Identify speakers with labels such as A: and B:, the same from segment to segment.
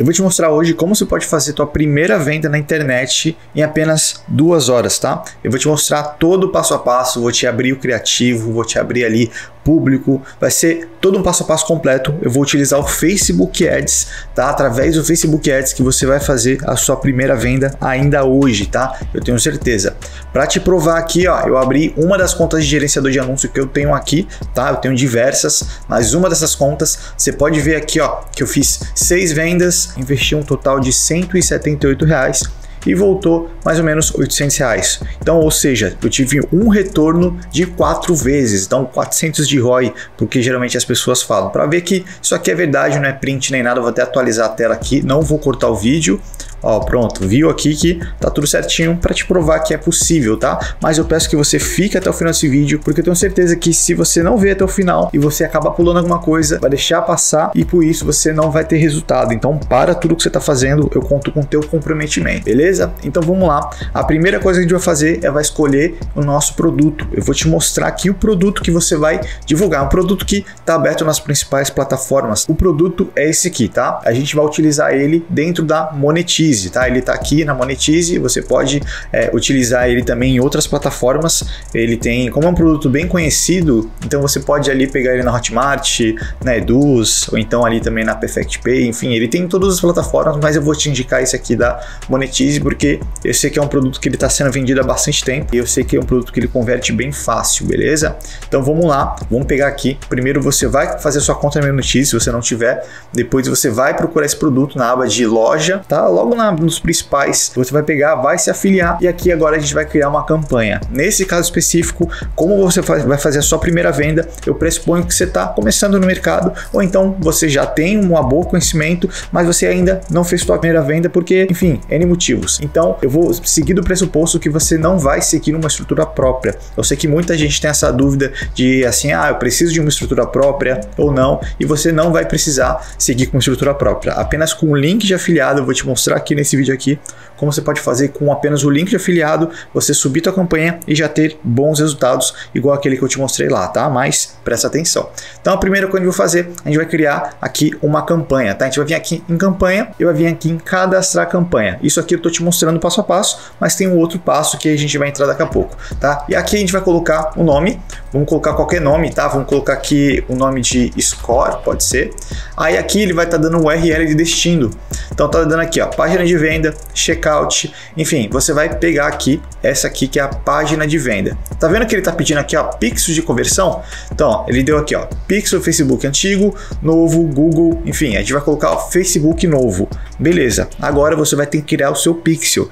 A: Eu vou te mostrar hoje como você pode fazer tua primeira venda na internet em apenas duas horas, tá? Eu vou te mostrar todo o passo a passo, vou te abrir o criativo, vou te abrir ali público, vai ser todo um passo a passo completo. Eu vou utilizar o Facebook Ads, tá? Através do Facebook Ads que você vai fazer a sua primeira venda ainda hoje, tá? Eu tenho certeza. Para te provar aqui, ó, eu abri uma das contas de gerenciador de anúncio que eu tenho aqui, tá? Eu tenho diversas, mas uma dessas contas, você pode ver aqui, ó, que eu fiz seis vendas, investi um total de 178 reais e voltou mais ou menos 800 reais. Então, ou seja, eu tive um retorno de quatro vezes, então 400 de ROI, porque geralmente as pessoas falam. Para ver que isso aqui é verdade, não é print nem nada, eu vou até atualizar a tela aqui, não vou cortar o vídeo. Ó, pronto, viu aqui que tá tudo certinho para te provar que é possível, tá? Mas eu peço que você fique até o final desse vídeo, porque eu tenho certeza que se você não ver até o final e você acabar pulando alguma coisa, vai deixar passar e por isso você não vai ter resultado. Então, para tudo que você tá fazendo, eu conto com o teu comprometimento, beleza? Então, vamos lá. A primeira coisa que a gente vai fazer é vai escolher o nosso produto. Eu vou te mostrar aqui o produto que você vai divulgar, um produto que tá aberto nas principais plataformas. O produto é esse aqui, tá? A gente vai utilizar ele dentro da Monetize Monetize, tá? Ele está aqui na Monetize, você pode é, utilizar ele também em outras plataformas. Ele tem, como é um produto bem conhecido, então você pode ali pegar ele na Hotmart, na Eduz, ou então ali também na Perfect Pay, enfim, ele tem em todas as plataformas, mas eu vou te indicar esse aqui da Monetize porque eu sei que é um produto que ele está sendo vendido há bastante tempo e eu sei que é um produto que ele converte bem fácil, beleza? Então vamos lá, vamos pegar aqui. Primeiro você vai fazer sua conta na Monetize, se você não tiver, depois você vai procurar esse produto na aba de loja, tá? Logo na, nos principais, você vai pegar, vai se afiliar e aqui agora a gente vai criar uma campanha. Nesse caso específico, como você vai fazer a sua primeira venda, eu pressuponho que você está começando no mercado ou então você já tem um bom conhecimento, mas você ainda não fez sua primeira venda porque, enfim, N motivos. Então, eu vou seguir do pressuposto que você não vai seguir uma estrutura própria. Eu sei que muita gente tem essa dúvida de assim, ah, eu preciso de uma estrutura própria ou não, e você não vai precisar seguir com estrutura própria. Apenas com o link de afiliado eu vou te mostrar aqui aqui nesse vídeo aqui como você pode fazer com apenas o link de afiliado, você subir tua campanha e já ter bons resultados, igual aquele que eu te mostrei lá, tá? Mas presta atenção. Então a primeira coisa que eu vou fazer, a gente vai criar aqui uma campanha, tá? A gente vai vir aqui em campanha e vai vir aqui em cadastrar campanha. Isso aqui eu tô te mostrando passo a passo, mas tem um outro passo que a gente vai entrar daqui a pouco, tá? E aqui a gente vai colocar o nome, vamos colocar qualquer nome, tá? Vamos colocar aqui o nome de score, pode ser. Aí aqui ele vai estar tá dando um URL de destino. Então tá dando aqui, ó, página de venda, checkout, enfim, você vai pegar aqui essa aqui que é a página de venda. Tá vendo que ele tá pedindo aqui, ó, pixels de conversão? Então, ó, ele deu aqui, ó, pixel Facebook antigo, novo, Google, enfim, a gente vai colocar o Facebook novo. Beleza. Agora você vai ter que criar o seu pixel.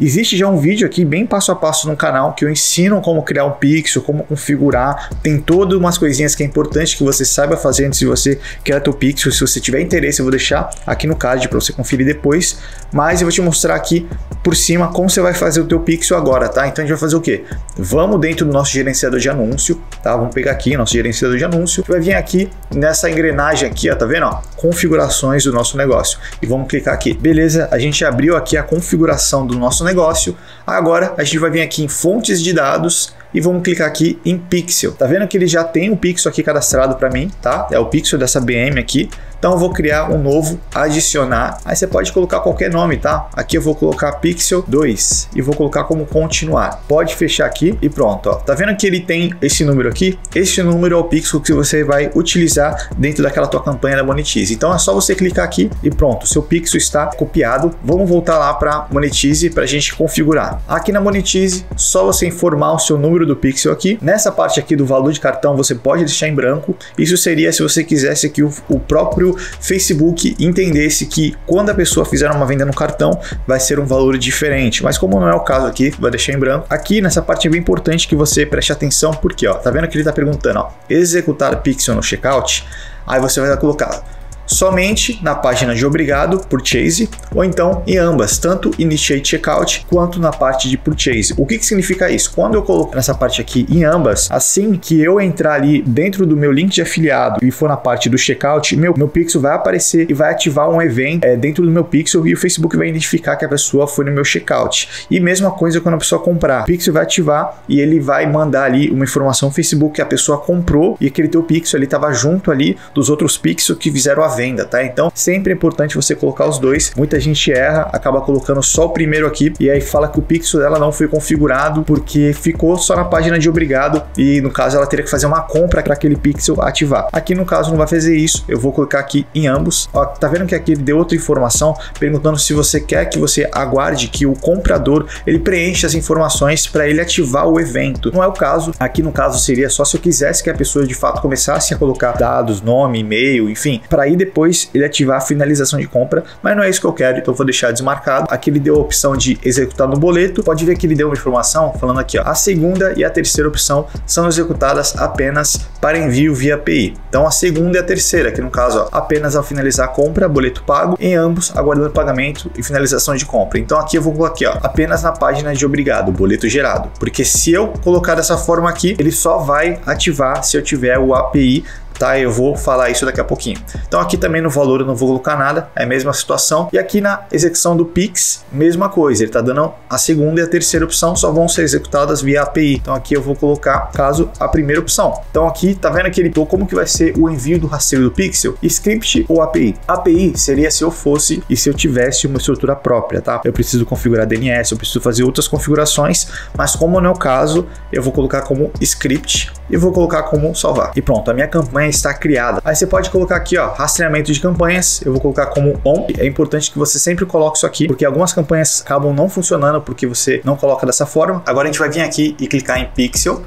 A: Existe já um vídeo aqui bem passo a passo no canal que eu ensino como criar um pixel, como configurar. Tem todas umas coisinhas que é importante que você saiba fazer antes de você criar teu pixel. Se você tiver interesse, eu vou deixar aqui no card para você conferir depois. Mas eu vou te mostrar aqui por cima como você vai fazer o teu pixel agora, tá? Então a gente vai fazer o quê? Vamos dentro do nosso gerenciador de anúncio, tá? Vamos pegar aqui nosso gerenciador de anúncio, vai vir aqui nessa engrenagem aqui, ó, tá vendo? Ó? Configurações do nosso negócio. E vamos clicar aqui. Beleza, a gente abriu aqui a configuração do nosso negócio. Agora a gente vai vir aqui em fontes de dados e vamos clicar aqui em pixel. Tá vendo que ele já tem um pixel aqui cadastrado para mim, tá? É o pixel dessa BM aqui. Então eu vou criar um novo, adicionar. Aí você pode colocar qualquer nome, tá? Aqui eu vou colocar Pixel 2 e vou colocar como continuar. Pode fechar aqui e pronto, ó. Tá vendo que ele tem esse número aqui? Esse número é o pixel que você vai utilizar dentro daquela tua campanha da Monetize. Então é só você clicar aqui e pronto, seu pixel está copiado. Vamos voltar lá para Monetize para a gente configurar. Aqui na Monetize, só você informar o seu número do pixel aqui. Nessa parte aqui do valor de cartão, você pode deixar em branco. Isso seria se você quisesse que o, o próprio Facebook entendesse que quando a pessoa fizer uma venda no cartão, vai ser um valor diferente. Mas como não é o caso aqui, vai deixar em branco. Aqui nessa parte é bem importante que você preste atenção, porque ó, tá vendo que ele está perguntando, ó, executar pixel no checkout? Aí você vai colocar somente na página de obrigado, purchase, ou então em ambas, tanto initiate checkout quanto na parte de purchase. O que, que significa isso? Quando eu coloco nessa parte aqui em ambas, assim que eu entrar ali dentro do meu link de afiliado e for na parte do checkout, meu, meu pixel vai aparecer e vai ativar um evento é, dentro do meu pixel e o Facebook vai identificar que a pessoa foi no meu checkout. E mesma coisa quando a pessoa comprar, o pixel vai ativar e ele vai mandar ali uma informação Facebook que a pessoa comprou e aquele teu pixel estava junto ali dos outros pixels que fizeram a venda venda, tá? Então sempre é importante você colocar os dois. Muita gente erra, acaba colocando só o primeiro aqui e aí fala que o pixel dela não foi configurado porque ficou só na página de obrigado e no caso ela teria que fazer uma compra para aquele pixel ativar. Aqui no caso não vai fazer isso, eu vou colocar aqui em ambos. Ó, tá vendo que aqui ele deu outra informação perguntando se você quer que você aguarde que o comprador ele preencha as informações para ele ativar o evento. Não é o caso. Aqui no caso seria só se eu quisesse que a pessoa de fato começasse a colocar dados, nome, e-mail, enfim, para aí depois ele ativar a finalização de compra, mas não é isso que eu quero, então vou deixar desmarcado. Aqui ele deu a opção de executar no boleto. Pode ver que ele deu uma informação falando aqui, ó, a segunda e a terceira opção são executadas apenas para envio via API. Então a segunda e a terceira, que no caso, ó, apenas ao finalizar a compra, boleto pago, em ambos aguardando pagamento e finalização de compra. Então aqui eu vou colocar aqui, ó, apenas na página de obrigado, boleto gerado, porque se eu colocar dessa forma aqui, ele só vai ativar se eu tiver o API tá? Eu vou falar isso daqui a pouquinho. Então aqui também no valor eu não vou colocar nada, é a mesma situação. E aqui na execução do Pix, mesma coisa, ele está dando a segunda e a terceira opção só vão ser executadas via API. Então aqui eu vou colocar caso a primeira opção. Então aqui tá vendo que ele como que vai ser o envio do rastreio do pixel? Script ou API? API seria se eu fosse e se eu tivesse uma estrutura própria, tá? Eu preciso configurar DNS, eu preciso fazer outras configurações, mas como não é o caso, eu vou colocar como script e vou colocar como salvar. E pronto, a minha campanha está criada. Aí você pode colocar aqui, ó, rastreamento de campanhas. Eu vou colocar como on. É importante que você sempre coloque isso aqui, porque algumas campanhas acabam não funcionando porque você não coloca dessa forma. Agora a gente vai vir aqui e clicar em pixel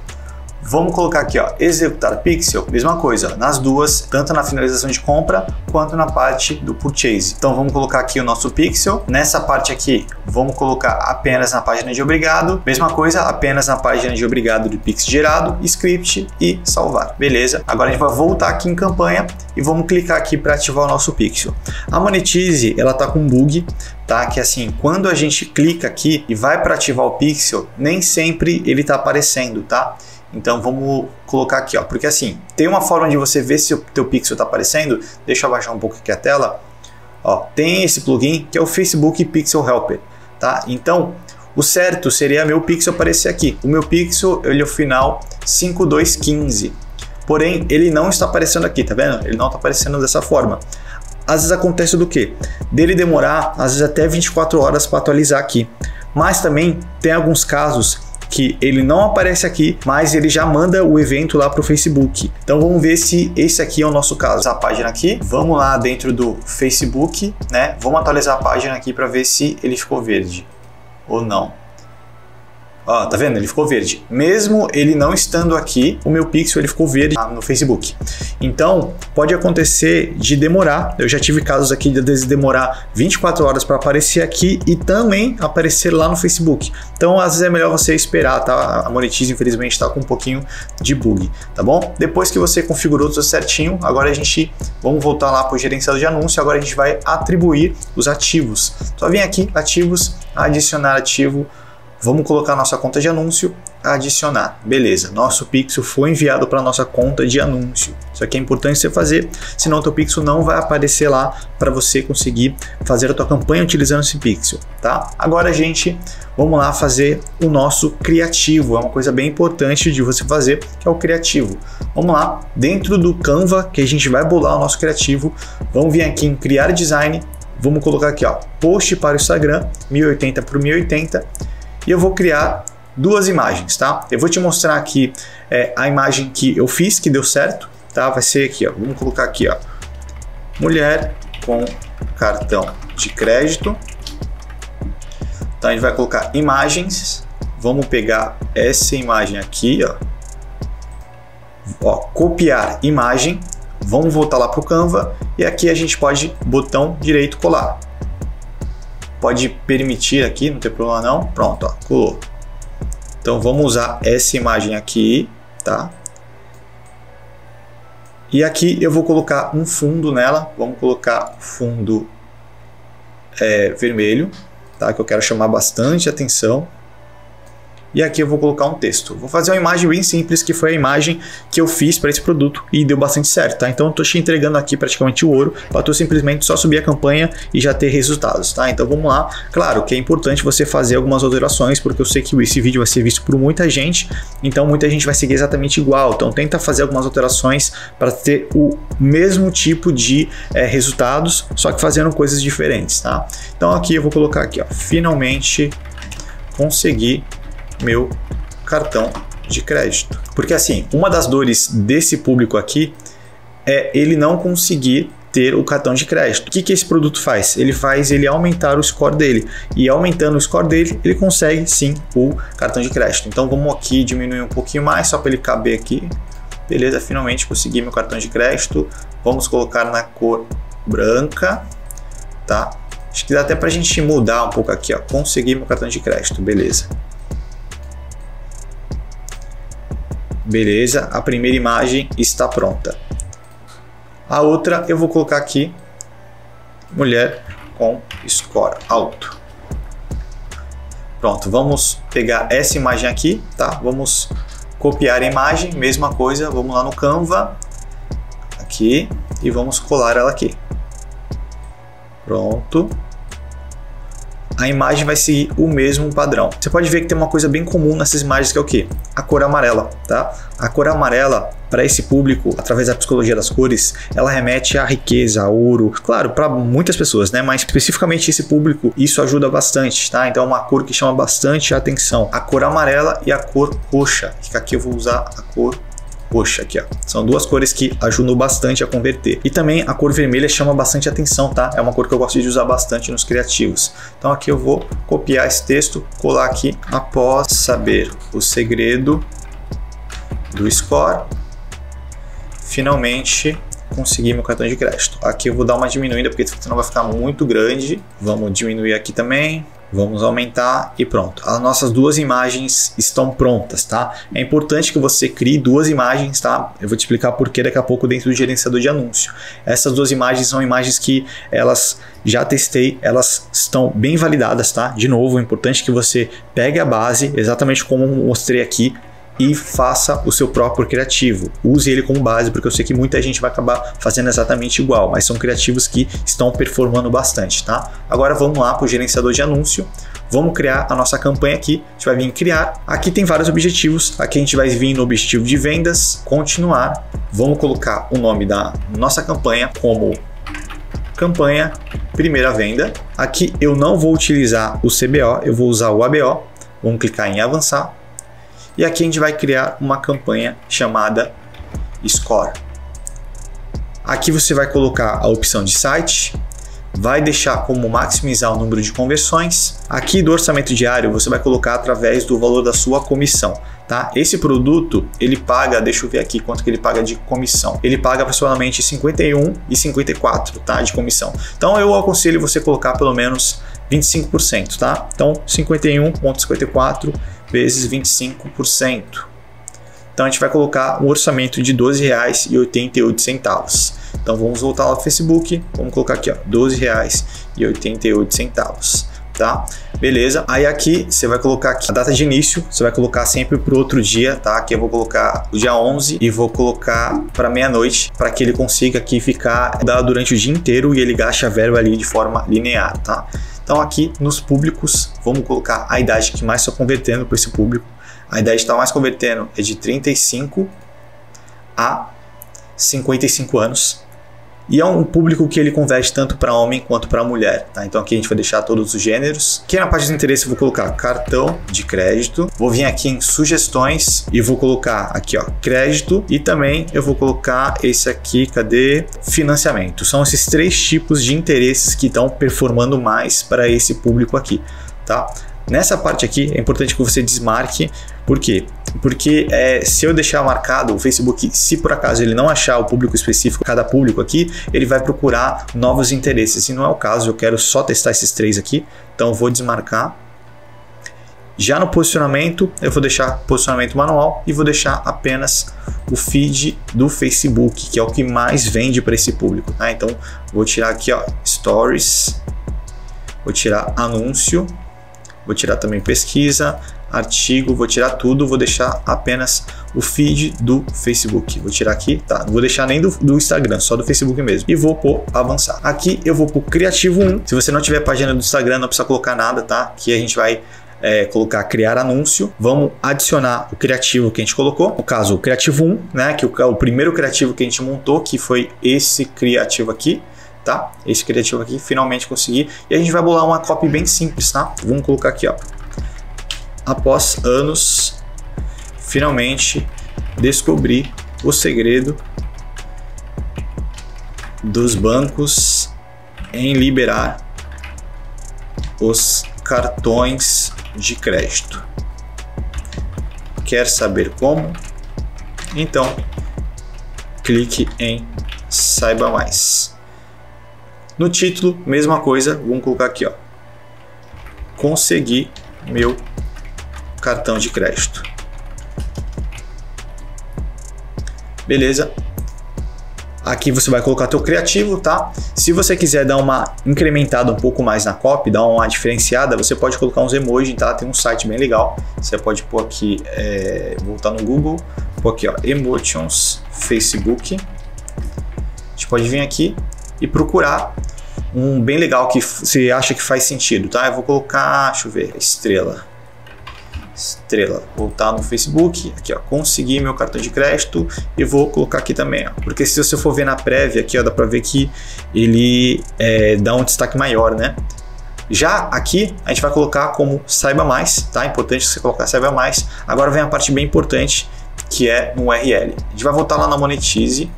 A: Vamos colocar aqui, ó, executar pixel, mesma coisa, nas duas, tanto na finalização de compra quanto na parte do purchase. Então vamos colocar aqui o nosso pixel. Nessa parte aqui, vamos colocar apenas na página de obrigado. Mesma coisa, apenas na página de obrigado do pix gerado, script e salvar. Beleza? Agora a gente vai voltar aqui em campanha e vamos clicar aqui para ativar o nosso pixel. A Monetize, ela tá com bug, tá? Que assim, quando a gente clica aqui e vai para ativar o pixel, nem sempre ele tá aparecendo, tá? Então vamos colocar aqui, ó, porque assim, tem uma forma de você ver se o teu pixel está aparecendo. Deixa eu abaixar um pouco aqui a tela. Ó, tem esse plugin que é o Facebook Pixel Helper, tá? Então, o certo seria meu pixel aparecer aqui. O meu pixel, ele é o final 5215. Porém, ele não está aparecendo aqui, tá vendo? Ele não está aparecendo dessa forma. Às vezes acontece do que? Dele demorar, às vezes até 24 horas para atualizar aqui. Mas também tem alguns casos que ele não aparece aqui, mas ele já manda o evento lá para o Facebook. Então vamos ver se esse aqui é o nosso caso. A página aqui, vamos lá dentro do Facebook, né? Vamos atualizar a página aqui para ver se ele ficou verde ou não. Ó, tá vendo? Ele ficou verde. Mesmo ele não estando aqui, o meu pixel ele ficou verde no Facebook. Então, pode acontecer de demorar. Eu já tive casos aqui de demorar 24 horas para aparecer aqui e também aparecer lá no Facebook. Então, às vezes é melhor você esperar, tá? A Monetize, infelizmente, está com um pouquinho de bug, tá bom? Depois que você configurou tudo certinho, agora a gente vamos voltar lá para o gerenciador de anúncio. Agora a gente vai atribuir os ativos. Só vem aqui, ativos, adicionar ativo Vamos colocar nossa conta de anúncio, adicionar. Beleza, nosso pixel foi enviado para nossa conta de anúncio. Isso aqui é importante você fazer, senão o teu pixel não vai aparecer lá para você conseguir fazer a tua campanha utilizando esse pixel, tá? Agora, gente, vamos lá fazer o nosso criativo. É uma coisa bem importante de você fazer, que é o criativo. Vamos lá, dentro do Canva, que a gente vai bolar o nosso criativo, vamos vir aqui em criar design, vamos colocar aqui, ó, post para o Instagram, 1080 por 1080 e eu vou criar duas imagens, tá? Eu vou te mostrar aqui é, a imagem que eu fiz, que deu certo, tá? Vai ser aqui, ó. Vamos colocar aqui, ó. Mulher com cartão de crédito. Então a gente vai colocar imagens. Vamos pegar essa imagem aqui, ó. ó copiar imagem. Vamos voltar lá para o Canva e aqui a gente pode botão direito colar pode permitir aqui, não tem problema não. Pronto, ó, colou. Então vamos usar essa imagem aqui, tá? E aqui eu vou colocar um fundo nela. Vamos colocar fundo é, vermelho, tá? Que eu quero chamar bastante atenção. E aqui eu vou colocar um texto. Vou fazer uma imagem bem simples, que foi a imagem que eu fiz para esse produto e deu bastante certo, tá? Então eu tô te entregando aqui praticamente o ouro para tu simplesmente só subir a campanha e já ter resultados, tá? Então vamos lá. Claro que é importante você fazer algumas alterações, porque eu sei que esse vídeo vai ser visto por muita gente, então muita gente vai seguir exatamente igual. Então tenta fazer algumas alterações para ter o mesmo tipo de é, resultados, só que fazendo coisas diferentes, tá? Então aqui eu vou colocar aqui, ó, finalmente consegui meu cartão de crédito. Porque assim, uma das dores desse público aqui é ele não conseguir ter o cartão de crédito. O que, que esse produto faz? Ele faz ele aumentar o score dele. E aumentando o score dele, ele consegue sim o cartão de crédito. Então vamos aqui diminuir um pouquinho mais, só para ele caber aqui. Beleza, finalmente consegui meu cartão de crédito. Vamos colocar na cor branca, tá? Acho que dá até para a gente mudar um pouco aqui, ó. Consegui meu cartão de crédito, beleza. Beleza, a primeira imagem está pronta. A outra eu vou colocar aqui, mulher com score alto. Pronto, vamos pegar essa imagem aqui, tá? Vamos copiar a imagem, mesma coisa, vamos lá no Canva, aqui, e vamos colar ela aqui. Pronto a imagem vai seguir o mesmo padrão. Você pode ver que tem uma coisa bem comum nessas imagens que é o que? A cor amarela, tá? A cor amarela para esse público, através da psicologia das cores, ela remete à riqueza, a ouro. Claro, para muitas pessoas, né? Mas especificamente esse público, isso ajuda bastante, tá? Então é uma cor que chama bastante atenção. A cor amarela e a cor roxa. Aqui eu vou usar a cor roxa aqui, ó. São duas cores que ajudam bastante a converter. E também a cor vermelha chama bastante atenção, tá? É uma cor que eu gosto de usar bastante nos criativos. Então aqui eu vou copiar esse texto, colar aqui após saber o segredo do score. Finalmente consegui meu cartão de crédito. Aqui eu vou dar uma diminuída porque senão vai ficar muito grande. Vamos diminuir aqui também. Vamos aumentar e pronto. As nossas duas imagens estão prontas, tá? É importante que você crie duas imagens, tá? Eu vou te explicar por que daqui a pouco dentro do gerenciador de anúncio. Essas duas imagens são imagens que elas já testei, elas estão bem validadas, tá? De novo, é importante que você pegue a base, exatamente como mostrei aqui, e faça o seu próprio criativo. Use ele como base, porque eu sei que muita gente vai acabar fazendo exatamente igual, mas são criativos que estão performando bastante, tá? Agora vamos lá para o gerenciador de anúncio. Vamos criar a nossa campanha aqui. A gente vai vir em criar. Aqui tem vários objetivos. Aqui a gente vai vir no objetivo de vendas, continuar. Vamos colocar o nome da nossa campanha como campanha primeira venda. Aqui eu não vou utilizar o CBO, eu vou usar o ABO. Vamos clicar em avançar e aqui a gente vai criar uma campanha chamada Score. Aqui você vai colocar a opção de site, vai deixar como maximizar o número de conversões. Aqui do orçamento diário você vai colocar através do valor da sua comissão. Tá? Esse produto ele paga, deixa eu ver aqui quanto que ele paga de comissão. Ele paga aproximadamente 51 e 54, tá, de comissão. Então eu aconselho você colocar pelo menos 25%, tá? Então 51.54 vezes 25%. Então a gente vai colocar um orçamento de R$ 12,88. Então vamos voltar lá no Facebook, vamos colocar aqui, ó, R$ 12,88, tá? Beleza? Aí aqui você vai colocar aqui a data de início, você vai colocar sempre para outro dia, tá? Aqui eu vou colocar o dia 11 e vou colocar para meia-noite, para que ele consiga aqui ficar durante o dia inteiro e ele gaste a verba ali de forma linear, tá? Então aqui nos públicos, vamos colocar a idade que mais está convertendo para esse público. A idade que está mais convertendo é de 35 a 55 anos. E é um público que ele converte tanto para homem quanto para mulher, tá? Então aqui a gente vai deixar todos os gêneros. Aqui na parte de interesse eu vou colocar cartão de crédito. Vou vir aqui em sugestões e vou colocar aqui, ó, crédito e também eu vou colocar esse aqui, cadê? Financiamento. São esses três tipos de interesses que estão performando mais para esse público aqui, tá? Nessa parte aqui é importante que você desmarque, por quê? Porque é, se eu deixar marcado o Facebook, se por acaso ele não achar o público específico, cada público aqui, ele vai procurar novos interesses. E não é o caso, eu quero só testar esses três aqui, então vou desmarcar. Já no posicionamento, eu vou deixar posicionamento manual e vou deixar apenas o feed do Facebook, que é o que mais vende para esse público. Tá? Então, vou tirar aqui ó, Stories, vou tirar Anúncio Vou tirar também pesquisa, artigo, vou tirar tudo, vou deixar apenas o feed do Facebook. Vou tirar aqui, tá? Não vou deixar nem do, do Instagram, só do Facebook mesmo. E vou por avançar. Aqui eu vou por Criativo 1. Se você não tiver página do Instagram, não precisa colocar nada, tá? Aqui a gente vai é, colocar criar anúncio, vamos adicionar o criativo que a gente colocou, no caso o criativo 1, né, que é o primeiro criativo que a gente montou, que foi esse criativo aqui, tá? Esse criativo aqui, finalmente consegui. E a gente vai bolar uma copy bem simples, tá? Vamos colocar aqui, ó. Após anos, finalmente descobri o segredo dos bancos em liberar os cartões de crédito. Quer saber como? Então, clique em Saiba Mais. No título, mesma coisa, vamos colocar aqui, ó. Consegui meu cartão de crédito. Beleza? Aqui você vai colocar teu criativo, tá? Se você quiser dar uma incrementada um pouco mais na copy, dar uma diferenciada, você pode colocar uns emojis, tá? Tem um site bem legal. Você pode pôr aqui, é, voltar no Google, pôr aqui, ó, Emotions Facebook. A gente pode vir aqui e procurar um bem legal que você acha que faz sentido, tá? Eu vou colocar, deixa eu ver, estrela estrela, voltar no Facebook, aqui ó, conseguir meu cartão de crédito e vou colocar aqui também, ó, porque se você for ver na prévia aqui, ó, dá para ver que ele é, dá um destaque maior, né? Já aqui a gente vai colocar como saiba mais, tá? Importante você colocar saiba mais. Agora vem a parte bem importante que é no URL. A gente vai voltar lá na Monetize.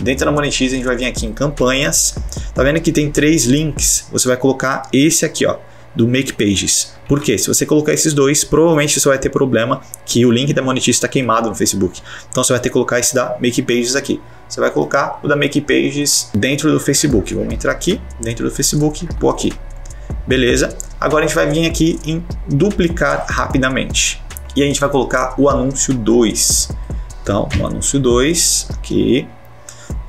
A: Dentro da Monetize a gente vai vir aqui em campanhas. Tá vendo que tem três links? Você vai colocar esse aqui, ó do Make Pages. Por quê? Se você colocar esses dois, provavelmente você vai ter problema que o link da Monetize está queimado no Facebook. Então você vai ter que colocar esse da Make Pages aqui. Você vai colocar o da Make Pages dentro do Facebook. Vamos entrar aqui, dentro do Facebook, pôr aqui. Beleza? Agora a gente vai vir aqui em duplicar rapidamente. E a gente vai colocar o anúncio 2. Então, o anúncio 2 aqui.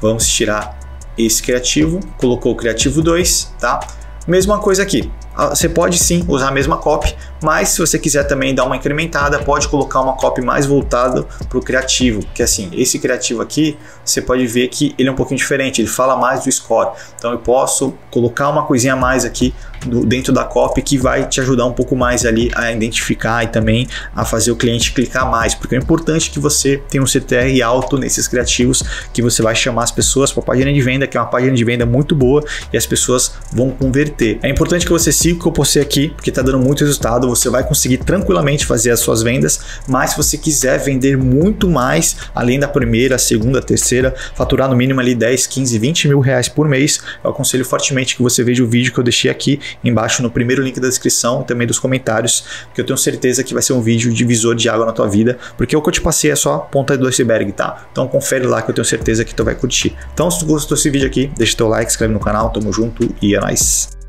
A: Vamos tirar esse criativo, colocou o criativo 2, tá? Mesma coisa aqui. Ah, você pode sim usar a mesma copy, mas se você quiser também dar uma incrementada, pode colocar uma copy mais voltada para o criativo, que assim, esse criativo aqui, você pode ver que ele é um pouquinho diferente, ele fala mais do score. Então eu posso colocar uma coisinha a mais aqui do, dentro da copy que vai te ajudar um pouco mais ali a identificar e também a fazer o cliente clicar mais, porque é importante que você tenha um CTR alto nesses criativos, que você vai chamar as pessoas para a página de venda, que é uma página de venda muito boa e as pessoas vão converter. É importante que você siga o que eu postei aqui, porque está dando muito resultado, você vai conseguir tranquilamente fazer as suas vendas, mas se você quiser vender muito mais, além da primeira, segunda, terceira, faturar no mínimo ali 10, 15, 20 mil reais por mês, eu aconselho fortemente que você veja o vídeo que eu deixei aqui embaixo no primeiro link da descrição também dos comentários, que eu tenho certeza que vai ser um vídeo divisor de água na tua vida, porque o que eu te passei é só ponta do iceberg, tá? Então confere lá que eu tenho certeza que tu vai curtir. Então se tu gostou desse vídeo aqui, deixa teu like, inscreve no canal, tamo junto e é nóis.